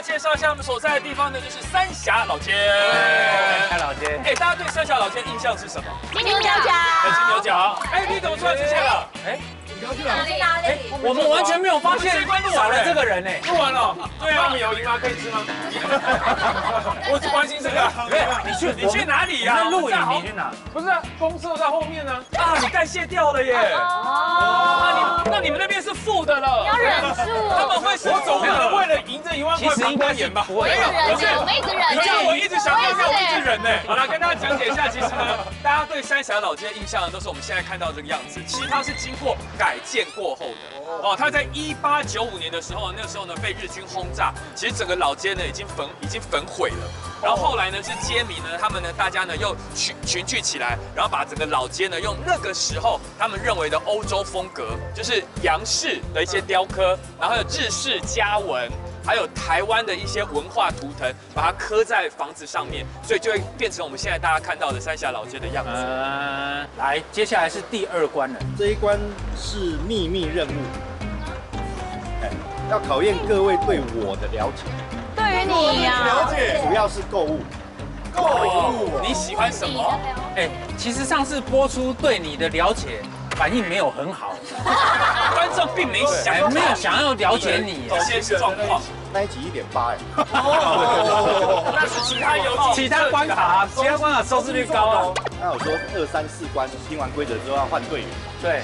家介绍一下我们所在的地方呢，就是三峡老街。三峡老街，哎，大家对三峡老街印象是什么？金牛角，哎，金牛角。哎，你怎么突然出现了？哎，你刚去哪里？我们完全没有发现这一关录少完了了这个人呢。录完了。对啊，我们有赢吗？可以吃吗？我只关心这个。你去你去哪里呀？在录影，我们你去哪？不是啊，公厕在后面呢。啊，你代谢掉了耶。啊，你那你们那边是负的了。你要忍住。他们会我总不能为了赢这一万块其实应该是演吧？不会忍住，我们一直忍你叫我。一直想尿尿，我一直忍呢。好了，跟大家讲解一下，其实呢，大家对三峡老街的印象呢，都是我们现在看到这个样子。其实它是经过改建过后的。哦，它在一八九五年的时候，那个时候呢被日军轰炸，其实整个老街呢已经焚已经焚毁了。然后后来呢是街民呢，他们呢大家呢又群群聚起来，然后把整个老街呢用那个时候他们认为的欧洲风格，就是洋式的一些雕刻，然后还有日式家纹。还有台湾的一些文化图腾，把它刻在房子上面，所以就会变成我们现在大家看到的三峡老街的样子。嗯，来，接下来是第二关了。这一关是秘密任务，哎，要考验各位对我的了解，对于你呀，主要是购物。购物，你喜欢什么？哎，其实上次播出对你的了解反应没有很好，观众并没想哎，没有想要了解你。一些状况。那一集一点八哎，哦，那是其他游戏，其他关卡，其他关卡收视率高啊。那有说二三四关听完规则之后要换队员，对，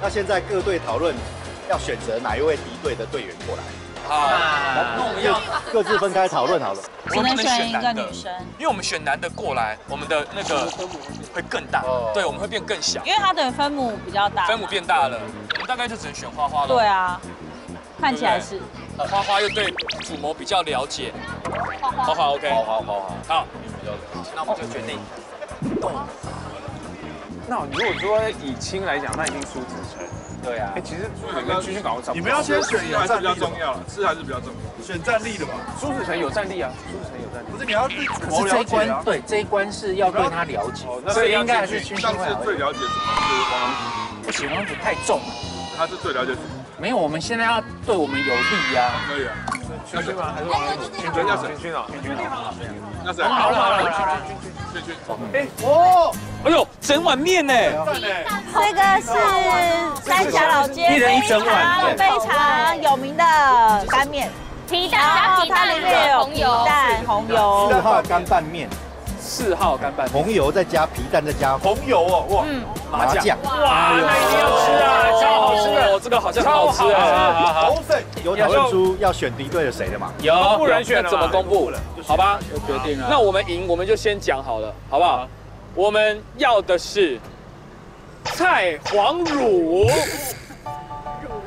那现在各队讨论要选择哪一位敌对的队员过来，好，那那我们要各自分开讨论好了。我们不能选一个男的女生，因为我们选男的过来，我们的那个会更大，对，我们会变更小，因为它的分母比较大。分母变大了，我们大概就只能选花花了。对啊，看起来是。花花又对主谋比较了解，花花 OK，好好好好，好，那我们就决定。那如果说以亲来讲，那已经输子成。对啊哎，。其实跟军训搞得差不多。你们要先选还是比较重要了，吃还是比较重要，选战力的嘛。苏子成有战力啊，苏子成有战力。不是你要对主谋是这一。关对这一关是要对他了解，所以应该还是军训上次会好一点。最了解什么是王不行，王子太重了。他是最了解什么？没有，我们现在要对我们有利呀。可以啊，军训吗？还是王安祖？军军要谁军训啊，军训啊。那谁？好了好了好了好了，去去。哎呦，整碗面呢？这个是三峡老街一人一整非碗常非常有名的干面，皮蛋然后它加皮蛋里面有皮红油，蛋、红油四，号干拌面，四号干拌面，红油再加皮蛋再加红油哦，哇，嗯，麻酱，哇，那一定要吃啊，超好吃的，这个好像很好吃好哎。好好，红粉。有讨论出要选敌对的谁的嘛？有公布人选怎么公布？好吧，决定了。那我们赢，我们就先讲好了，好不好？我们要的是菜黄乳，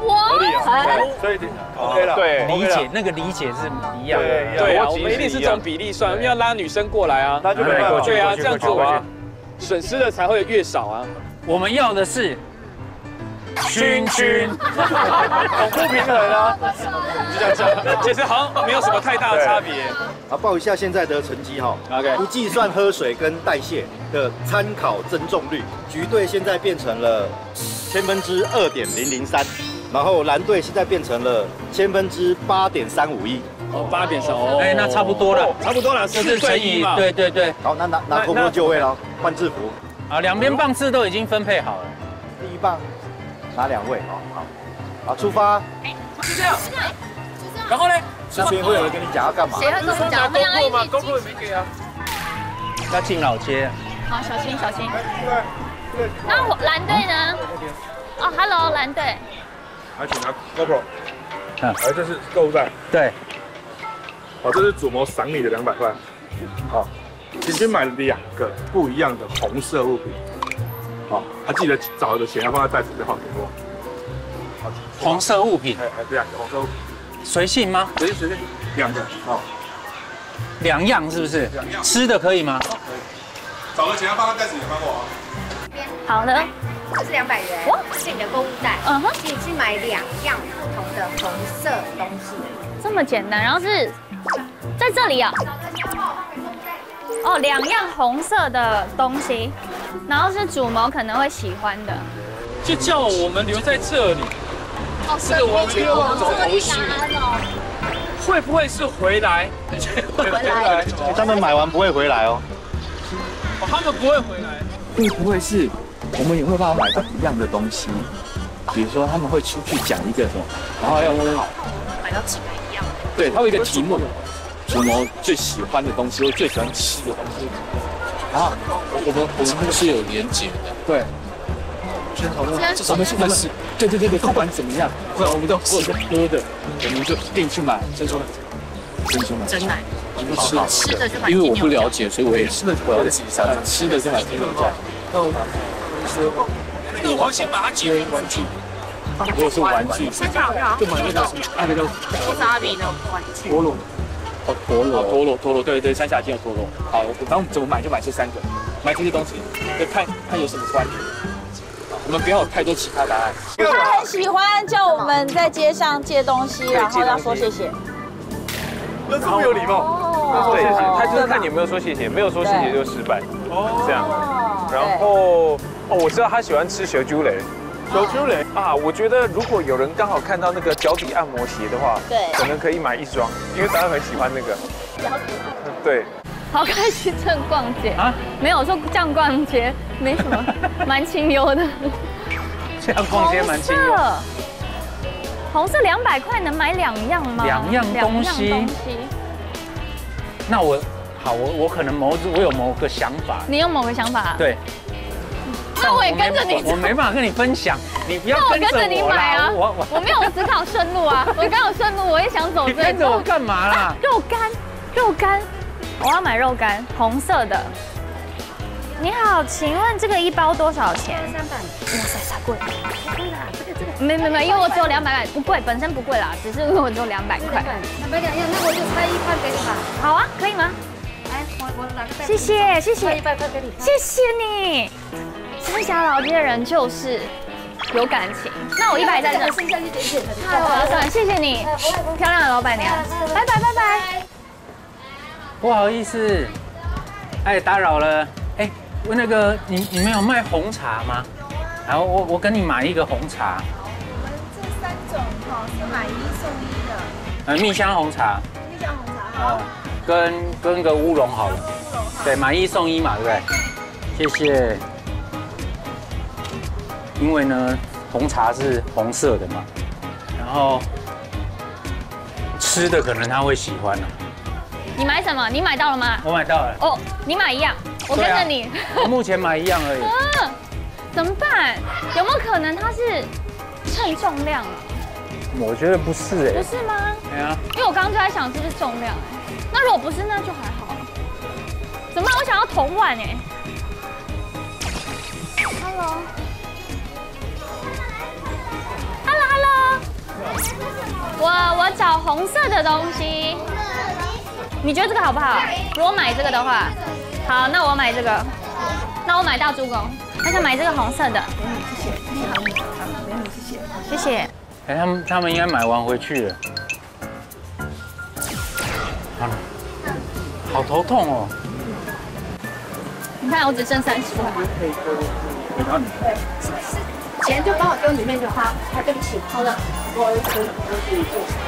我所以 OK 了，对理解那个理解是一样的。对对啊，我们一定是这种比例算，因为要拉女生过来啊。那就没办法。对啊，这样子过去我损失的才会越少啊。我们要的是君君，不 平衡啊，就这样其实好像没有什么太大的差别。好，报一下现在的成绩哈。OK 不计算喝水跟代谢的参考增重率，橘队现在变成了千分之二点零零三，然后蓝队现在变成了千分之八点三五一。哦，八点三哦，哎，那差不多了，差不多了，就是乘以嘛。对对对，好，那拿拿空空就位了，换制服。啊，两边棒次都已经分配好了。第一棒拿两位，好好，好出发。哎，就这样然后呢？这边会有人跟你讲要干嘛？谁要跟我们讲？我们两个一起进。也没给啊。要进老街，好，小心小心。那我蓝队呢？哦，Hello，蓝队。而且拿 GoPro，嗯。哎，这是购物袋，对，好，这是主谋赏你的两百块，好，今天买了两个不一样的红色物品，好，他记得找的钱要放在袋子里好给我，红色物品。哎哎，对啊红色物品，随性吗？随性随便，两个，好，两样是不是？两样。吃的可以吗？找的钱要放在袋子里帮我啊。好的。这是两百元，这是你的购物袋，嗯哼，你去买两样不同的红色东西。这么简单，然后是在这里啊。哦，两样红色的东西，然后是主谋可能会喜欢的。就叫我们留在这里。哦，这个我没有走头绪。会不会是回来？回来。他们买完不会回来哦。哦他们不会回来。会不会是我们也会办法买到一样的东西？比如说他们会出去讲一个什么，然后要买到几个一样的。对，它有一个题目，什么最喜欢的东西或最喜欢吃的东西。然后，我们我们是有连结的。对。我们是我们是，对对对对，不管怎么样，不然我们都或者是喝的，我们就一定去买珍珠奶，珍珠奶，真奶。不吃吃的就买因为我不了解，所以我也是我要自己想吃的就买金牛是。那个我先把它解接玩具，如果是玩具，就买那个什么，那个叫多沙比的玩具。陀螺。哦，陀螺，陀螺，陀螺，对对，三峡金有陀螺。好，然后我们怎么买就买这三个，买这些东西，就看看有什么关联。我们不要有太多其他答案。他很喜欢叫我们在街上借东西，然后要说谢谢。那这么有礼貌。哦对，他就是看你有没有说谢谢，没有说谢谢就失败，哦这样。然后哦，我知道他喜欢吃小猪雷，小猪雷啊，我觉得如果有人刚好看到那个脚底按摩鞋的话，对可能可以买一双，因为大家很喜欢那个脚底。对，好开心这样逛街啊？没有我说这样逛街没什么，蛮清幽的。这样逛街蛮清幽。红色，红色两百块能买两样吗？两样东西两样东西那我好，我我可能某我有某个想法，你有某个想法？对。那我也跟着你我我没办法跟你分享，你不要那我跟着着你我买啊！我我我没有，我只考顺路啊！我刚有顺路，我也想走你这跟着我干嘛啦？肉干，肉干，我要买肉干，红色的。你好，请问这个一包多少钱？三百。哇塞，太贵了！不贵啦，这个这个。没没没，因为我只有两百块，不贵，本身不贵啦，只是因为我只有两百块。两百两样，那我就拆一半给你吧。好啊，可以吗？来，我我拿个袋子谢谢谢谢拆一百块给你。谢谢你。三峡老街的人就是有感情。那我一百在这。剩下一点点的。太划算，谢谢你，漂亮的老板娘，拜拜拜拜。不好意思，哎，打扰了。哎，我那个你你们有卖红茶吗？然后我我跟你买一个红茶，我们这三种哈是买一送一的，呃，蜜香红茶，蜜香红茶好，跟跟个乌龙好了，对，买一送一嘛，对不对？谢谢。因为呢，红茶是红色的嘛，然后吃的可能他会喜欢啊。你买什么？你买到了吗？我买到了，哦，你买一样，我跟着你。我目前买一样而已。嗯，怎么办？有没有可能它是称重量啊？我觉得不是哎不，是吗？对啊，因为我刚刚就在想是不是重量哎。那如果不是，那就还好。怎么办？我想要铜碗哎。Hello 我我找红色的东西。你觉得这个好不好？如果买这个的话，好，那我买这个。那我买大猪公，那就买这个红色的。谢谢，谢谢，谢谢。哎，他们他们应该买完回去了。好了，好头痛哦。你看，我只剩三十块。钱就帮我丢里面就好。啊，对不起，好了，我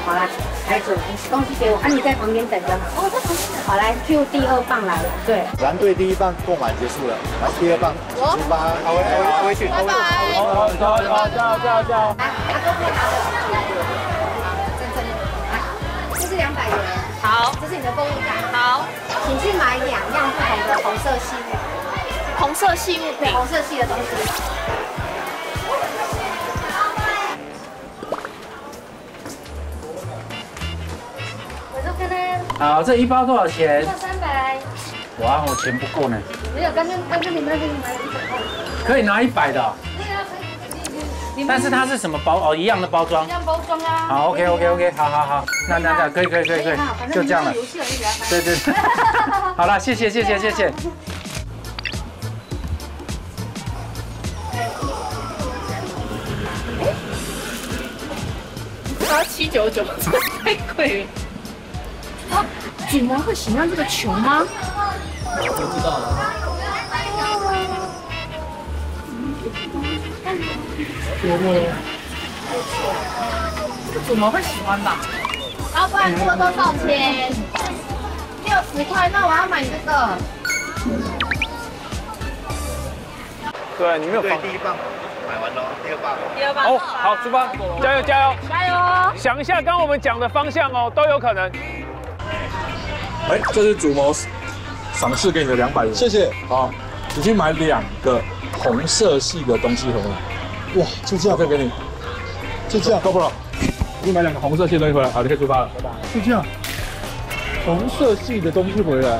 好了，孩子，东西给我，啊，你在旁边等着。哦，在旁边等。好来，Q 第二棒来了，对。蓝队第一棒购买结束了，来第二棒出发，回回回去。拜拜。好，叫叫叫叫叫。来，阿公配好了。真真的，来，这是两百元。好，这是你的购物袋。好，请去买两样不同的红色系物，红色系物品。红色系的东西。好，这一包多少钱要？三百。哇，我钱不够呢，没有，刚刚刚刚你们那边买了一百块。可以拿一百的可以，你你你但是它是什么包？哦，一样的包装一。样包装啊。好，OK OK OK，好好好，那那那可以可以可以可以就这样了游戏而已啊。对对对，好了，谢谢谢谢谢谢。八七九九，太贵了。啊，居然会喜欢这个球吗？这个主模会喜欢吧？老板，这个多少钱？六十块，那我要买这个。对，你没有放。第一棒买完了，第二棒。第二棒哦，好，出发，加油加油！加油！想一下刚刚我们讲的方向哦，都有可能。哎，这是主谋赏赐给你的两百元，谢谢。好，你去买两个红色系的东西回来。哇，就这样，再给你，就这样，够不了。你去买两个红色系的东西回来，好，你可以出发了。拜拜就这样，红色系的东西回来。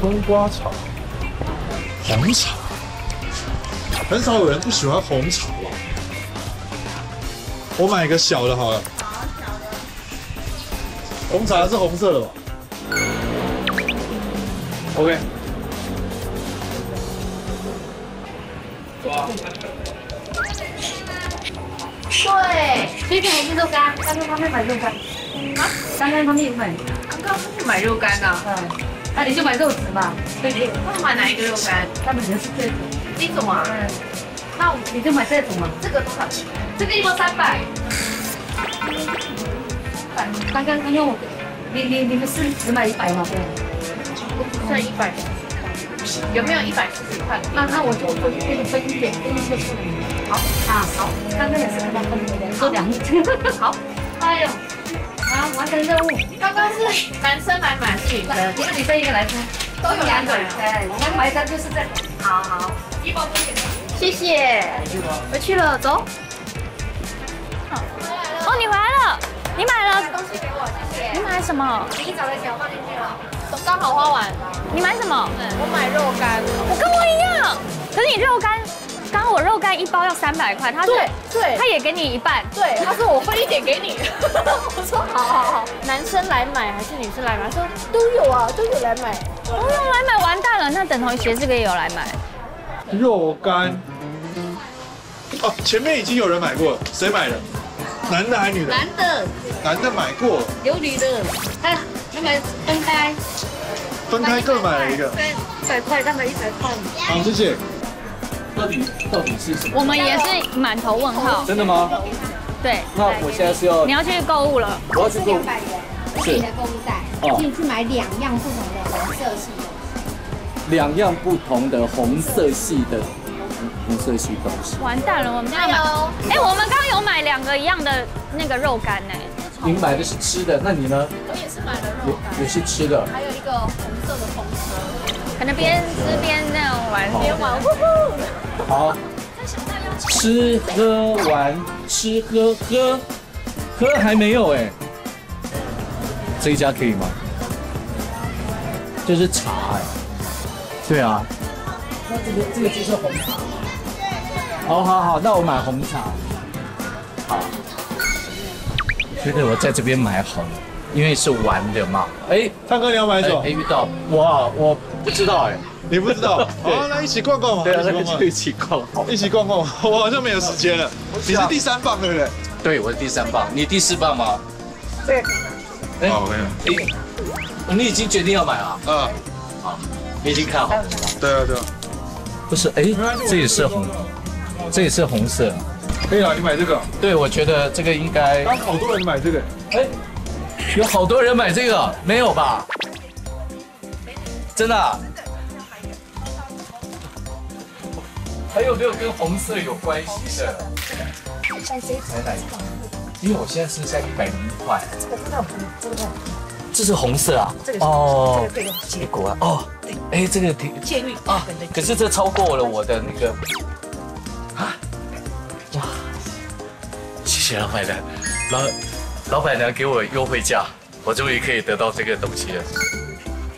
冬瓜茶，红茶，很少有人不喜欢红茶吧？我买一个小的好了。红茶是红色的吧？OK。哇对，这边还是肉干，刚刚他们买肉干。啊？刚刚他们有买。刚刚是买肉干呐。嗯。那你就买肉质嘛。对对。他们买哪一个肉干？他们的是这种。这种啊？嗯。那你就买这种嘛。这个多少钱？这个一包三百。刚刚刚刚我，你你你们是只买一百吗？对。我不算一百。有没有一百四十块？那那我就分给你分一点，分一些出来。好啊好，刚刚也是跟他分的，做两好，哎呦，好完成任务。刚刚是男生来买，是女生，一个女生一个男生，都有两个。对，我们买的就是这。好好，一包分给他。谢谢。回去了，走。哦，你回来了，你买了东西给我，谢谢。你买什么？你一早的钱我放进去了，刚好花完。你买什么？我买肉干。我跟我一样，可是你肉干，刚刚我肉干一包要三百块，他对对，他也给你一半，对，他说我分一点给你。我说好好好，男生来买还是女生来买？他说都有啊，都有来买，都有来买，完蛋了，那等同学这个也有来买。肉干。哦，前面已经有人买过了，谁买的？男的还是女的？男的。男的买过。有女的，他他们分开。分开各买了一个，一百块，他们一百块。好，谢谢。到底到底是什么？我们也是满头问号。真的吗？对。那我现在是要你要去购物了。我要去购物。是你的购物袋，进去买两样不同的红色系的。两样不同的红色系的红色系东西。完蛋了，我们家有。哎，我们刚刚有买两个一样的那个肉干呢。你买的是吃的，那你呢？我也是买了肉干，也是吃的。还有一个红色的红车，可能边吃边那样玩，边玩，呼呼。好。吃喝玩，吃喝喝，喝还没有哎。这一家可以吗？这是茶哎。对啊。那这个这个就是红茶。好好好，那我买红茶。好。觉得我在这边买好了，因为是玩的嘛。哎，汤哥你要买什么？哎，遇到我，我不知道哎，你不知道？好，那一起逛逛嘛。对啊，那就一起逛。一起逛逛，我好像没有时间了。你是第三棒对不对？对，我是第三棒。你第四棒吗？对。好，没有。你你已经决定要买了？嗯。好，你已经看好了。对啊，对啊。不是，哎，这也是红，这也是红色。可以了，你买这个。对，我觉得这个应该。刚好多人买这个。哎，有好多人买这个，没有吧？真的。还有没有跟红色有关系的？买哪一个？因为我现在是在一百零一块。这个这个这个这是红色啊。这个哦。这个结果啊。哦。哎，这个挺。监狱啊。可是这超过了我的那个。谢谢老板娘，老老板娘给我优惠价，我终于可以得到这个东西了。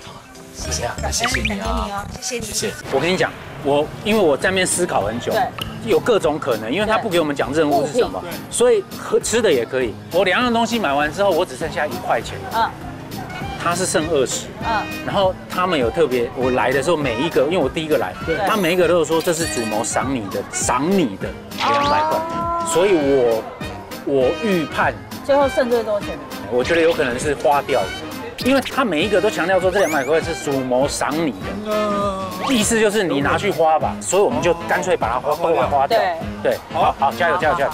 好，是这样，那谢谢你啊，谢谢你，谢谢。我跟你讲，我因为我在那边思考很久，对，有各种可能，因为他不给我们讲任务是什么，所以喝吃的也可以。我两样东西买完之后，我只剩下一块钱，嗯，他是剩二十，嗯，然后他们有特别，我来的时候每一个，因为我第一个来，他每一个都是说这是主谋赏你的，赏你的两百块，所以我我预判最后剩最多钱。我觉得有可能是花掉的，因为他每一个都强调说这两百块是主谋赏你的，意思就是你拿去花吧，所以我们就干脆把它花都给花掉。对对，好好加油加油加油！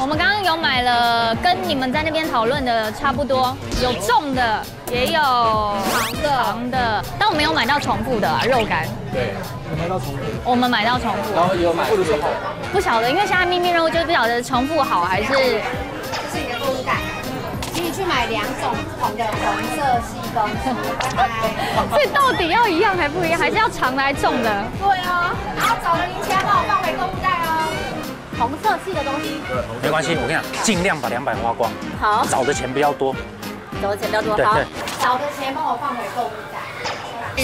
我们刚刚有买了跟你们在那边讨论的差不多，有重的，也有长的，长的，但我没有买到重复的啊肉干。对，买到重复。我们买到重复。然后也有买不好。不晓得，因为现在秘密任务就是不晓得重复好还是。这是你的购物袋，请你去买两种不同的红色系东西。所以到底要一样还不一样，还是要长的还是重的？对哦，然后找了零钱帮我放回购物袋哦。红色系的东西。没关系，我跟你讲，尽量把两百花光。好。找的钱不要多。找的钱不要多。好。找的钱帮我放回购物袋。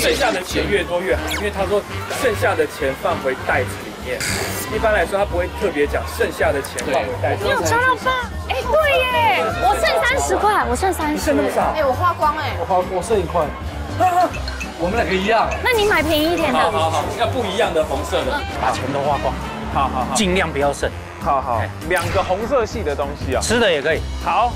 剩下的钱越多越好，因为他说剩下的钱放回袋子里面。一般来说，他不会特别讲剩下的钱放回袋子。你有差到八？哎，对耶，我剩三十块，我剩三十。剩那么少？哎，我花光哎。我花我剩一块。我们两个一样。那你买便宜一点的。好好好，要不一样的红色的，把钱都花光。好好好，尽量不要剩。好好，两个红色系的东西啊，吃的也可以。好。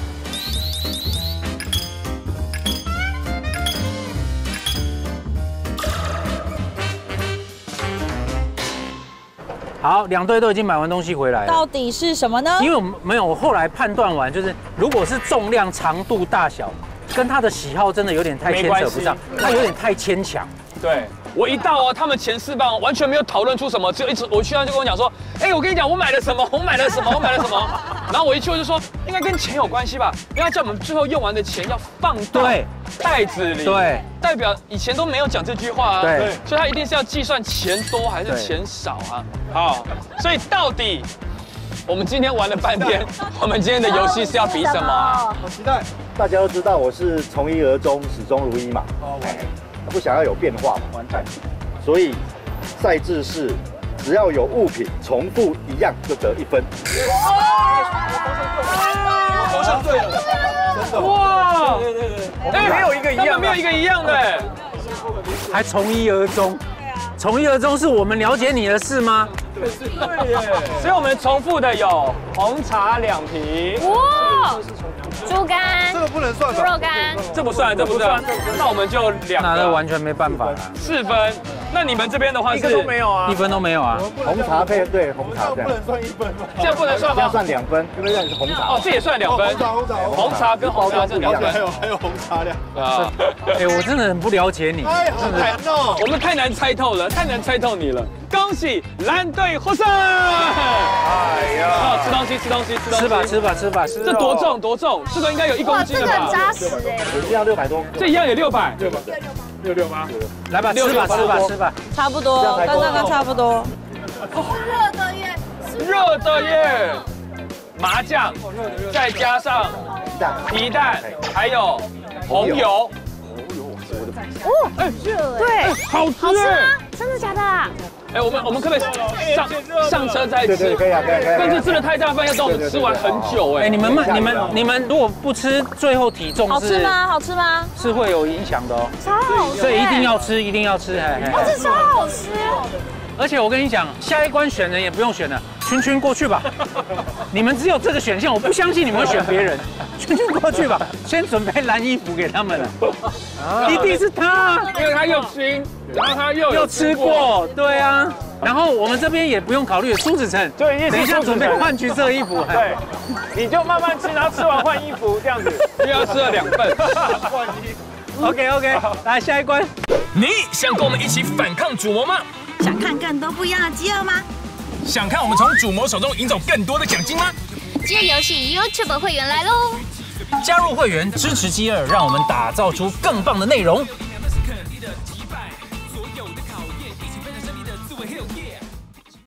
好，两队都已经买完东西回来了。到底是什么呢？因为我们没有，我后来判断完，就是如果是重量、长度、大小，跟他的喜好真的有点太牵扯不上，他有点太牵强。对，我一到哦，他们前四棒完全没有讨论出什么，只有一直我去他就跟我讲说，哎，我跟你讲，我买了什么，我买了什么，我买了什么。然后我一去我就说，应该跟钱有关系吧？因为他叫我们最后用完的钱要放到袋子里，对，代表以前都没有讲这句话啊，对，所以他一定是要计算钱多还是钱少啊？好，所以到底我们今天玩了半天，我们今天的游戏是要比什么？好期待！大家都知道我是从一而终，始终如一嘛。哦。不想要有变化嘛，完蛋。所以赛制是，只要有物品重复一样就得一分。好像对了，真的哇！对对对，哎，没有一个一样，没有一个一样的，还从一而终。从一而终是我们了解你的事吗？对，是对耶。所以我们重复的有红茶两瓶。哇！猪肝，这个不能算猪肉干，这不算，这不算。那我们就两，那完全没办法了。四分。那你们这边的话是一分都没有啊，一分都没有啊。红茶配对红茶这样不能算一分吗？这样不能算吗？这样算两分，因为这样是红茶。哦，这也算两分。红茶红茶红茶跟红茶这两分，还有还有红茶两啊。哎，我真的很不了解你，太难了。我们太难猜透了，太难猜透你了。恭喜蓝队获胜！哎呀，吃东西，吃东西，吃东西。吃吧，吃吧，吃吧。这多重？多重？这个应该有一公斤了吧？这个扎实哎。一样六百。多。这一样也六百。六百。六六吗？来吧，吃吧，吃吧，吃吧。差不多，跟刚刚差不多。热的耶，热的耶。麻酱，再加上皮蛋，还有红油。哦，哎，对，好吃，好吃吗？真的假的？哎，我们我们可不可以上上车再吃？对对，可以啊，可以可以。但是吃的太大饭，要等我们吃完很久哎。哎，你们慢，你们你们如果不吃，最后体重好吃吗？好吃吗？是会有影响的哦。超好吃，所以一定要吃，一定要吃，哎。哇，这超好吃。而且我跟你讲，下一关选人也不用选了，圈圈过去吧。你们只有这个选项，我不相信你们会选别人。圈圈过去吧，先准备蓝衣服给他们了。一定是他，因为他又新，然后他又又吃过，对啊。然后我们这边也不用考虑苏子成，对，等一下准备换橘色衣服。对，你就慢慢吃，然后吃完换衣服这样子，又要吃了两份。换衣服。OK OK，来下一关。你想跟我们一起反抗主魔吗？想看更多不一样的饥饿吗？想看我们从主谋手中赢走更多的奖金吗？饥饿游戏 YouTube 会员来喽！加入会员支持饥饿，让我们打造出更棒的内容。